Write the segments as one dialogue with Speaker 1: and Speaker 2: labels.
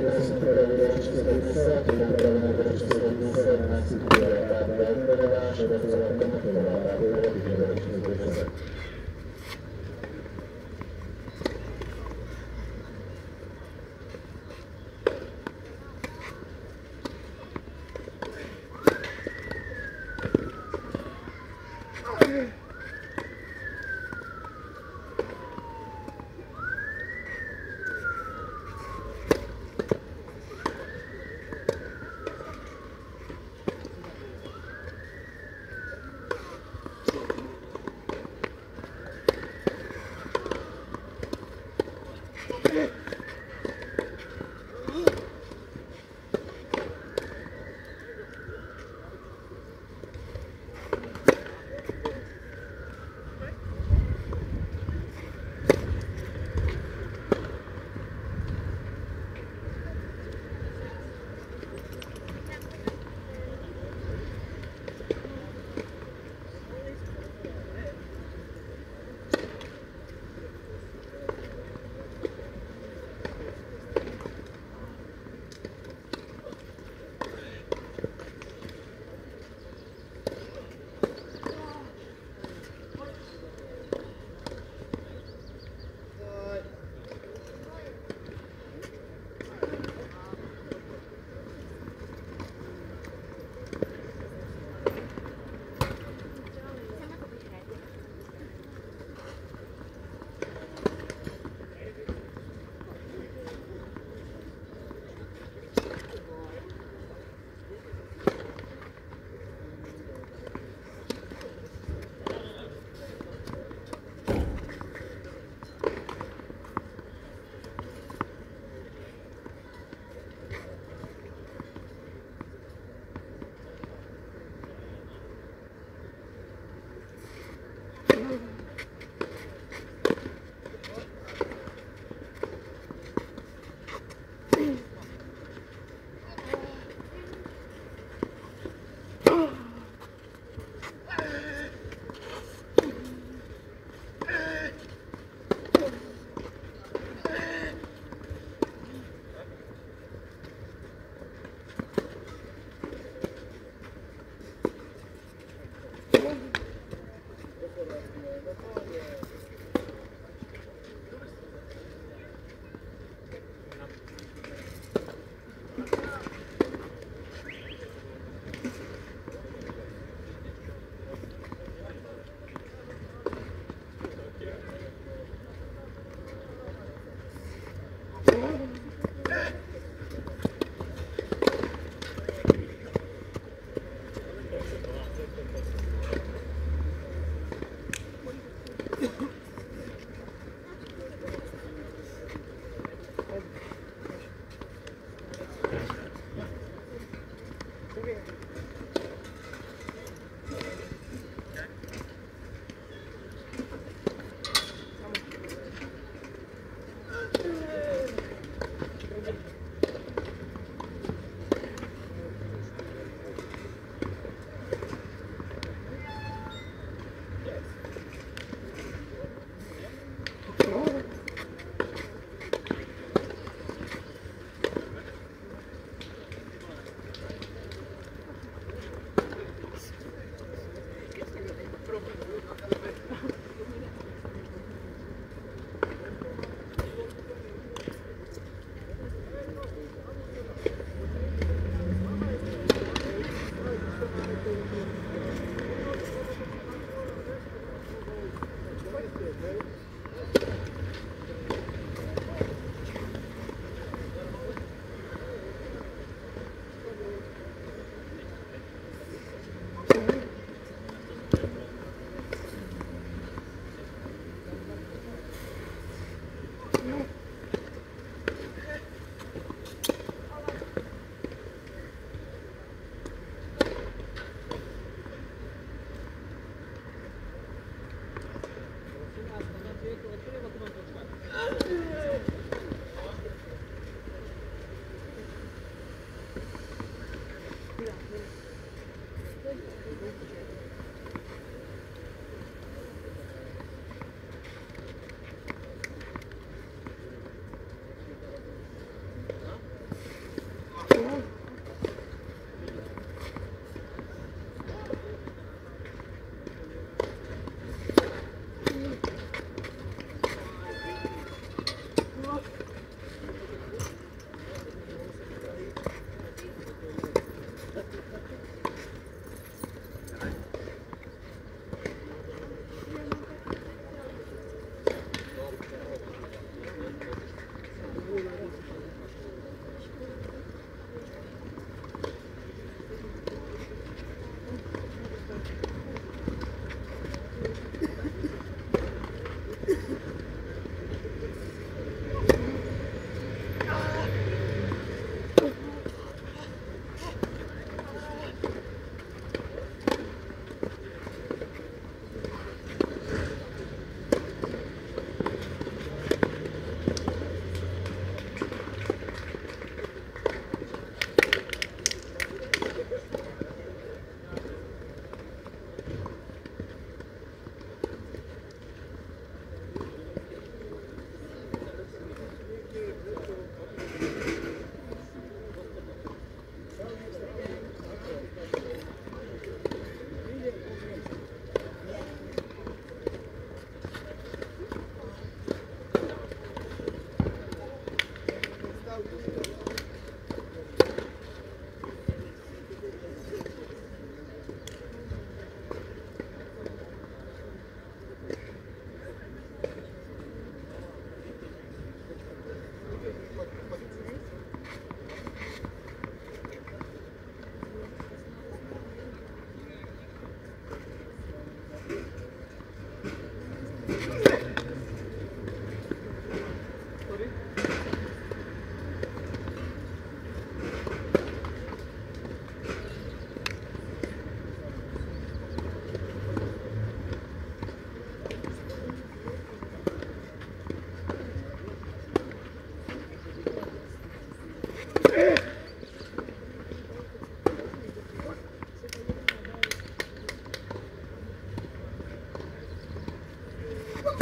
Speaker 1: Grazie a tutti.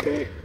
Speaker 1: Okay.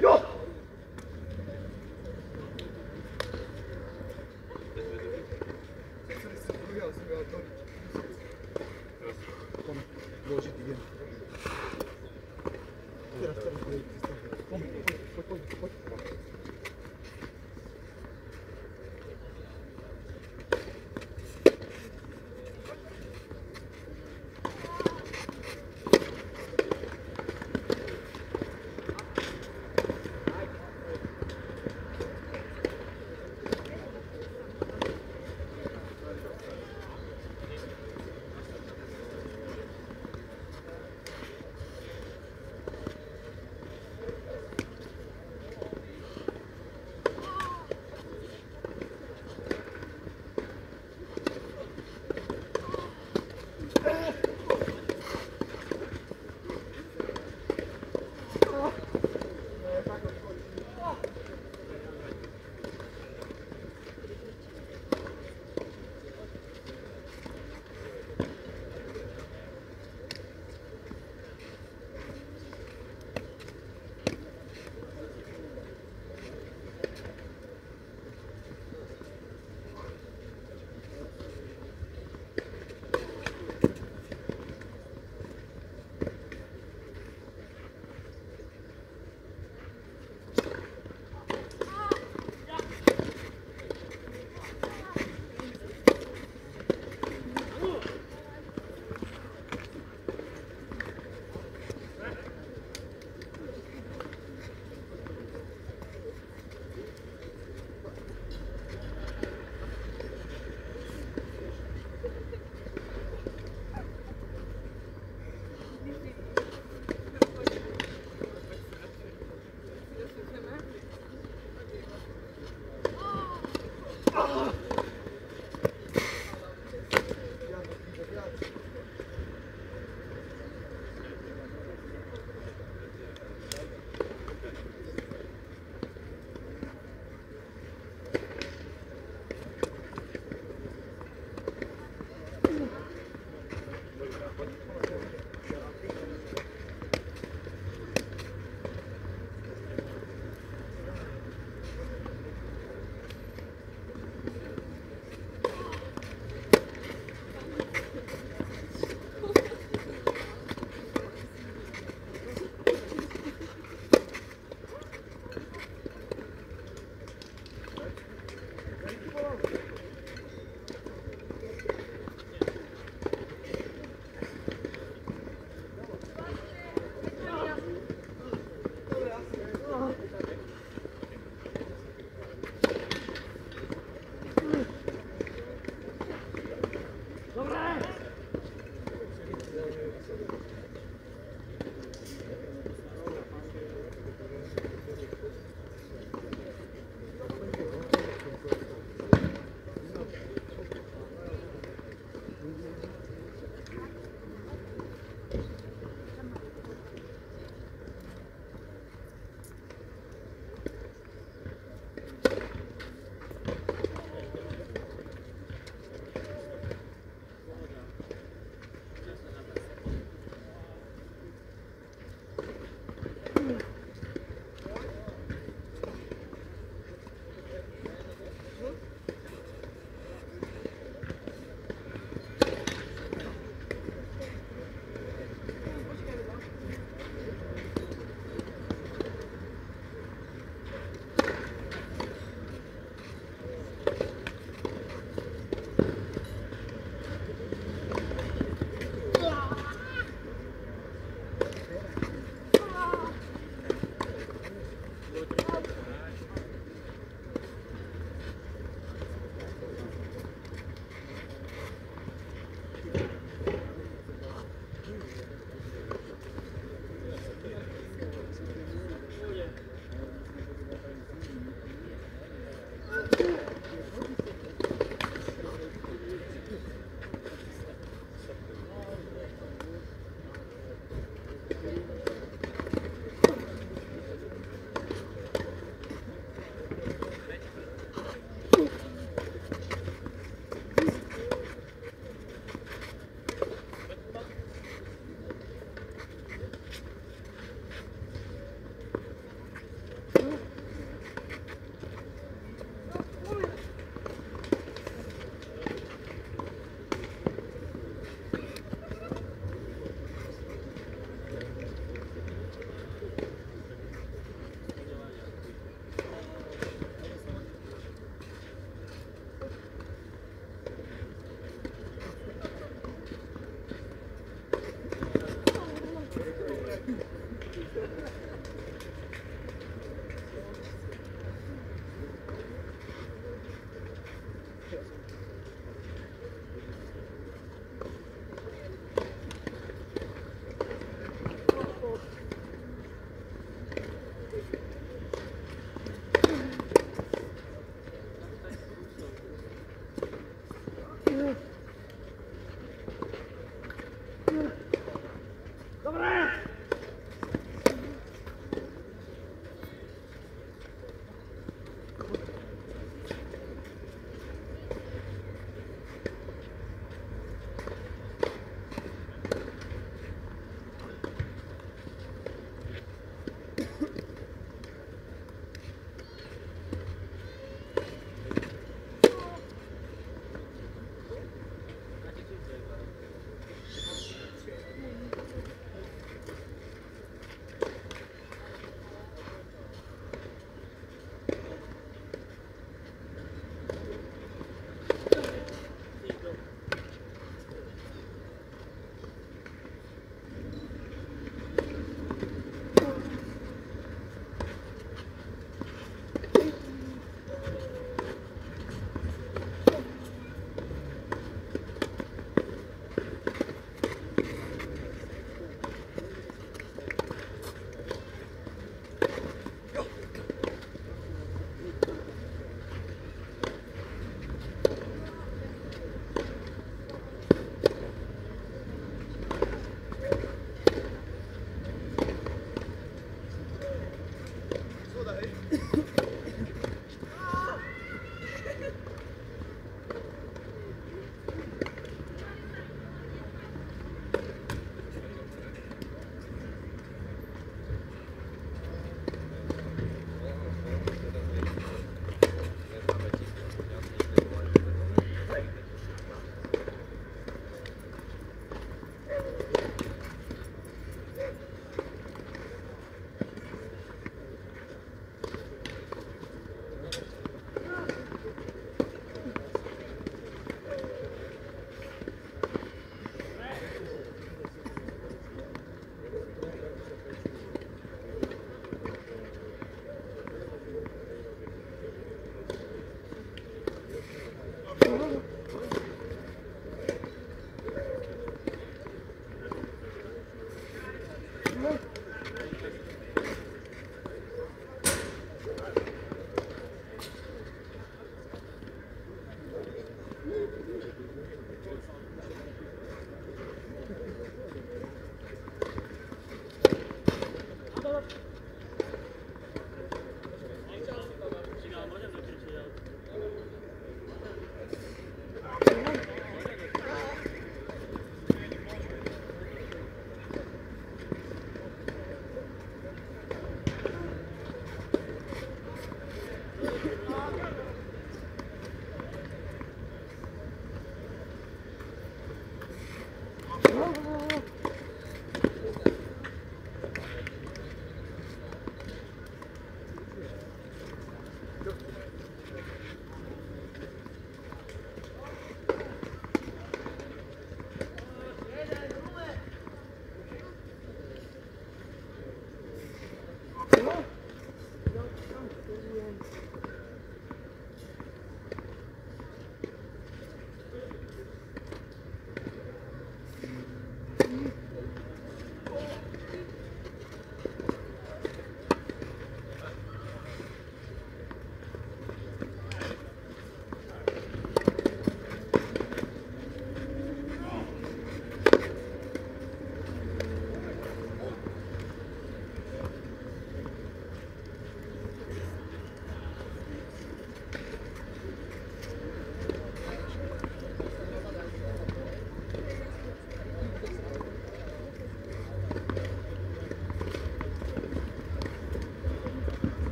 Speaker 1: い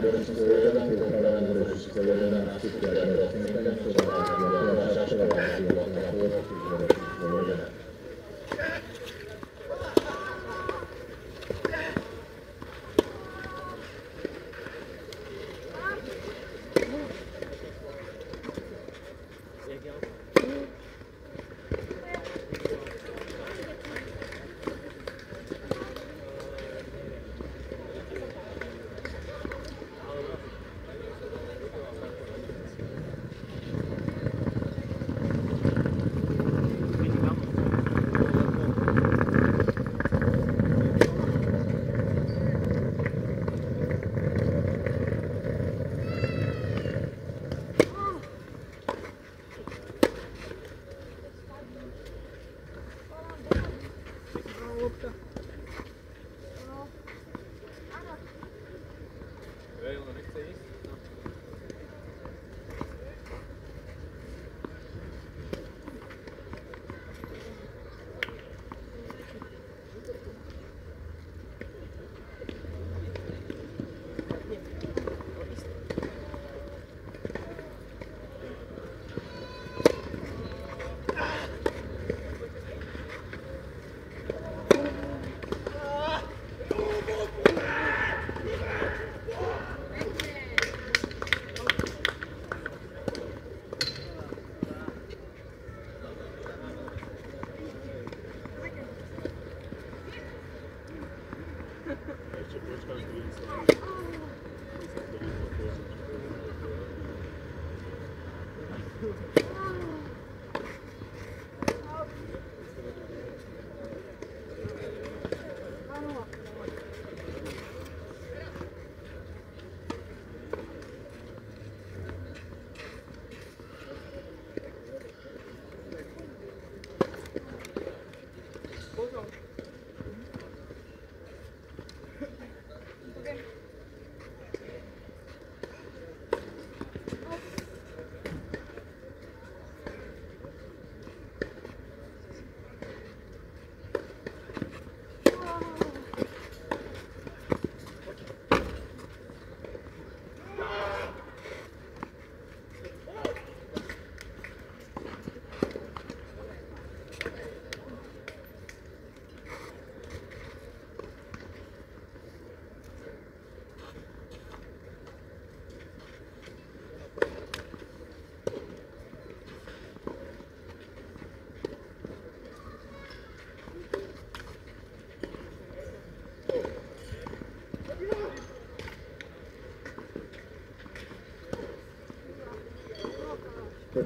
Speaker 1: Spirit. Jalen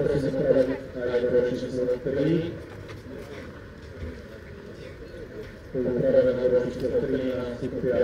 Speaker 1: trajes para,
Speaker 2: el para la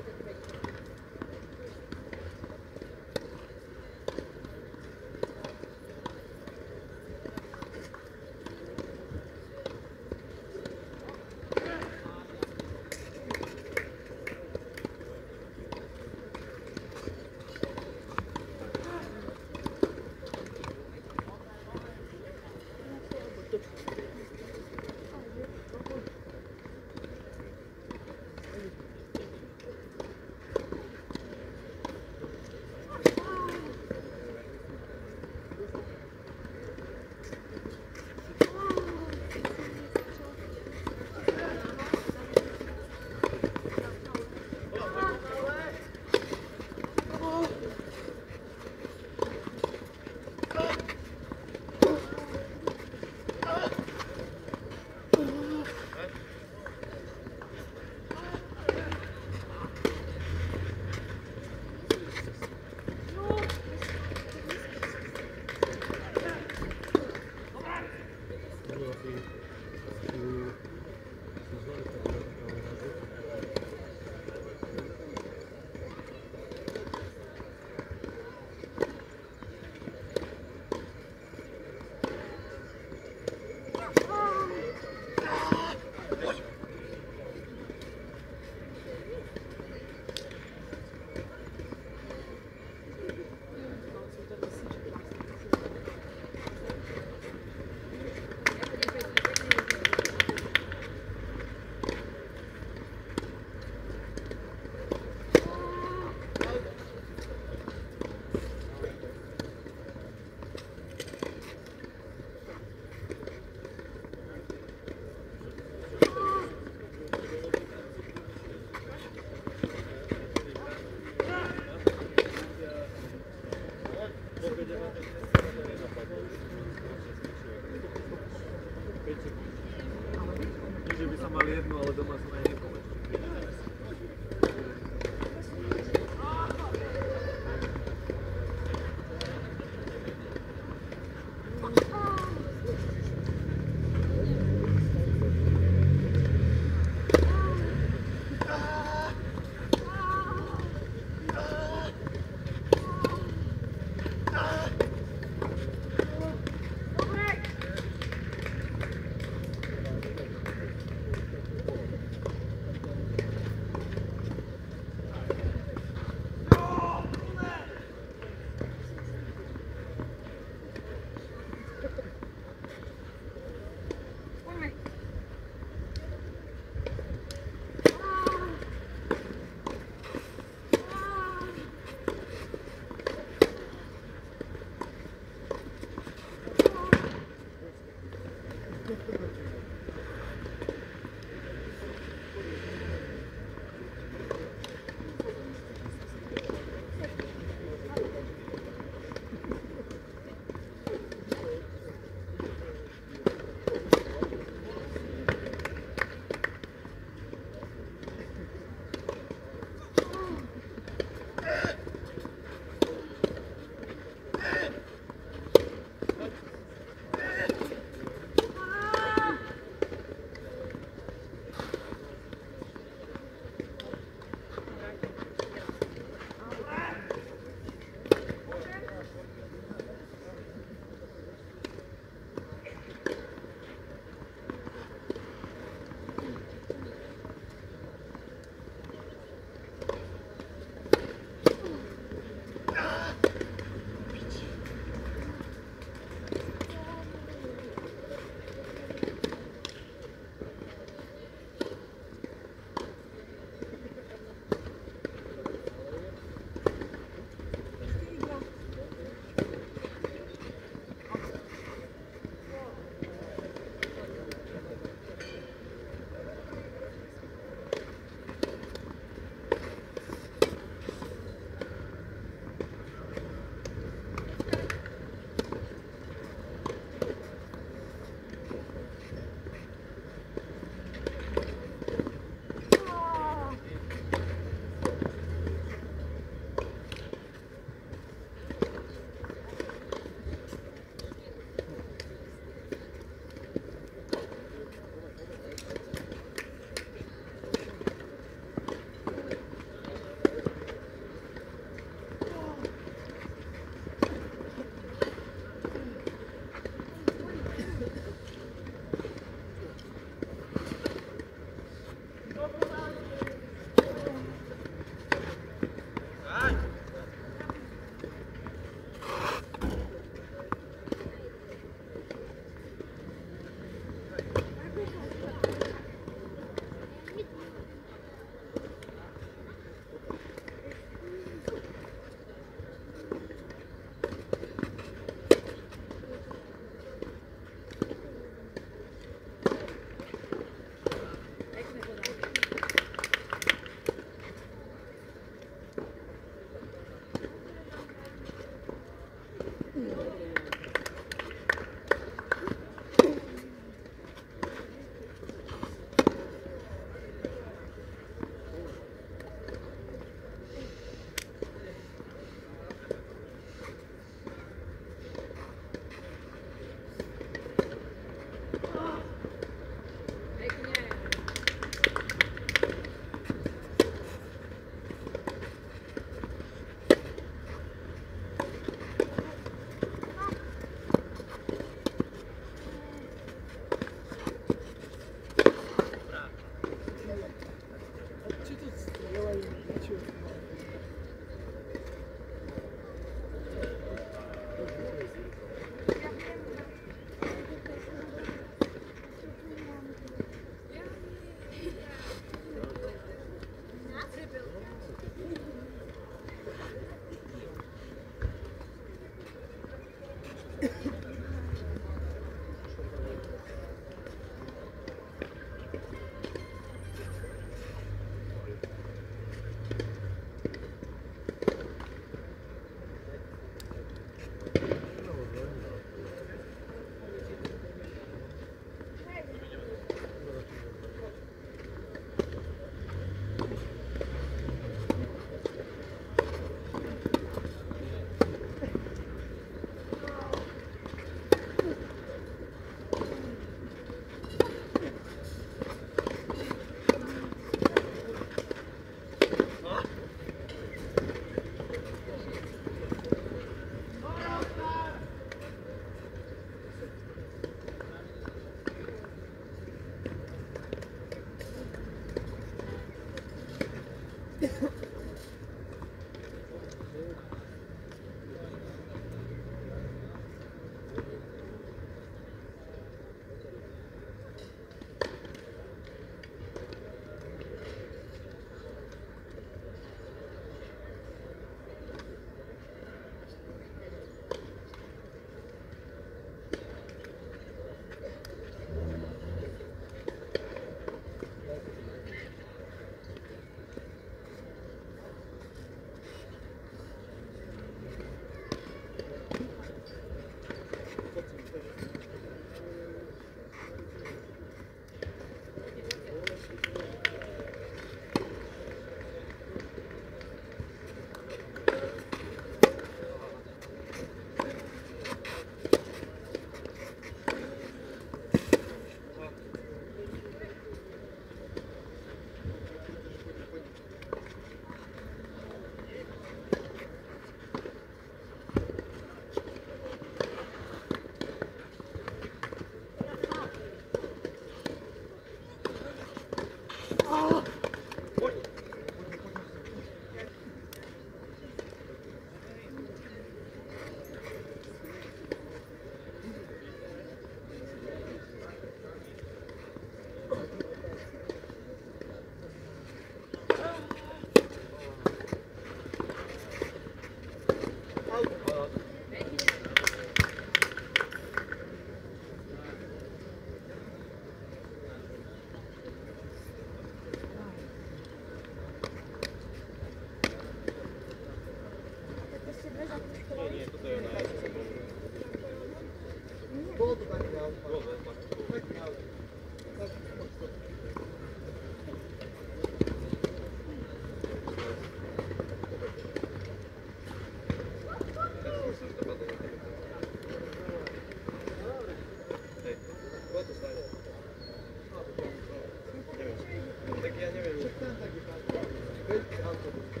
Speaker 2: Thank you.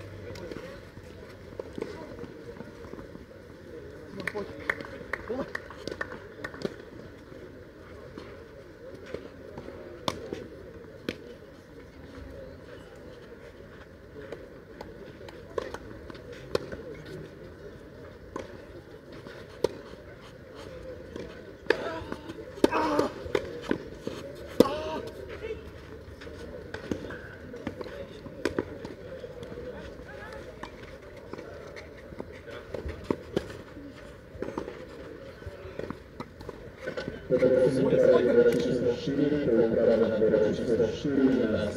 Speaker 2: Przede wszystkim prawie 4, to uprawa numer
Speaker 1: 4, na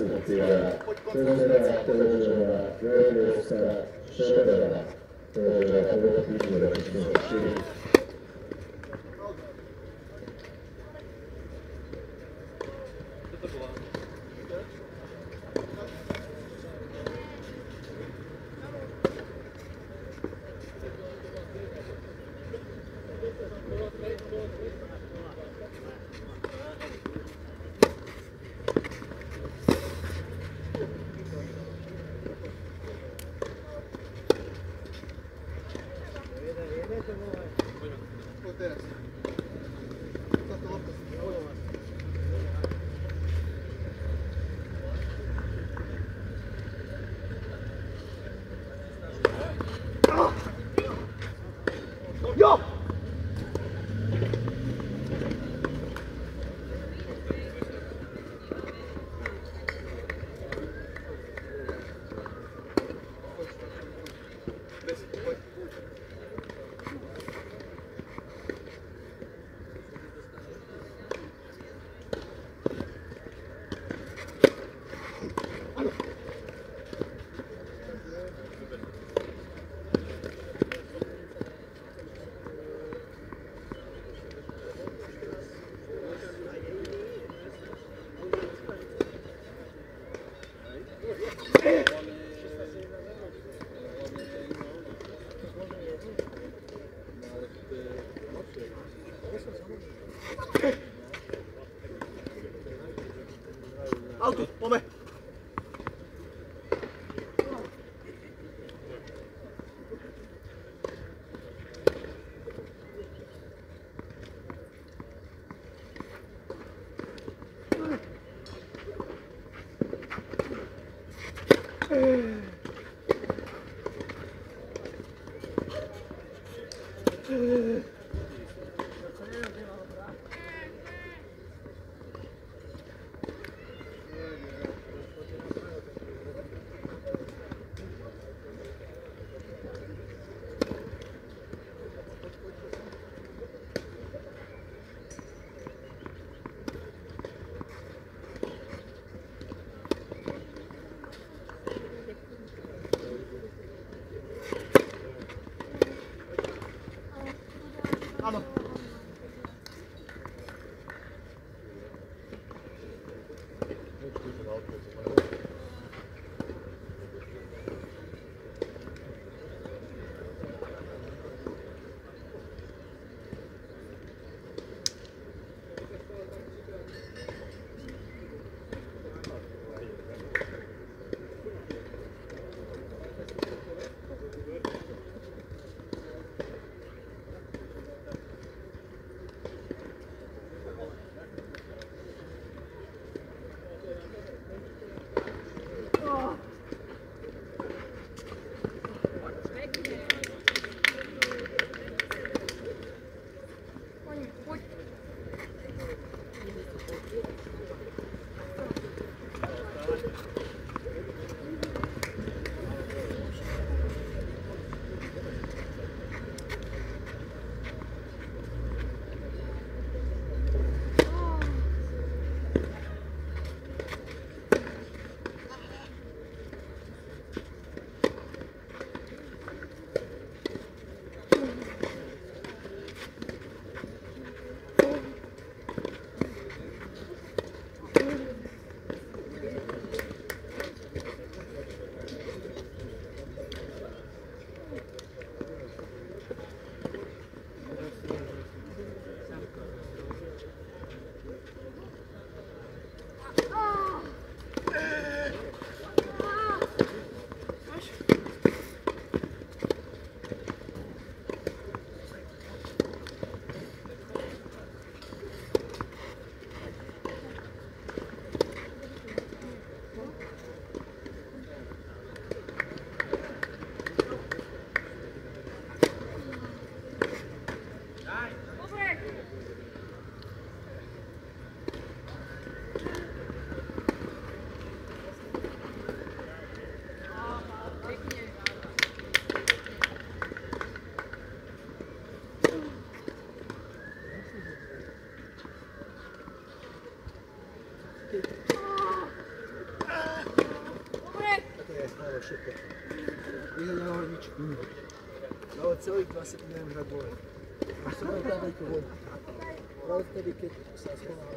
Speaker 1: Ostatně díky.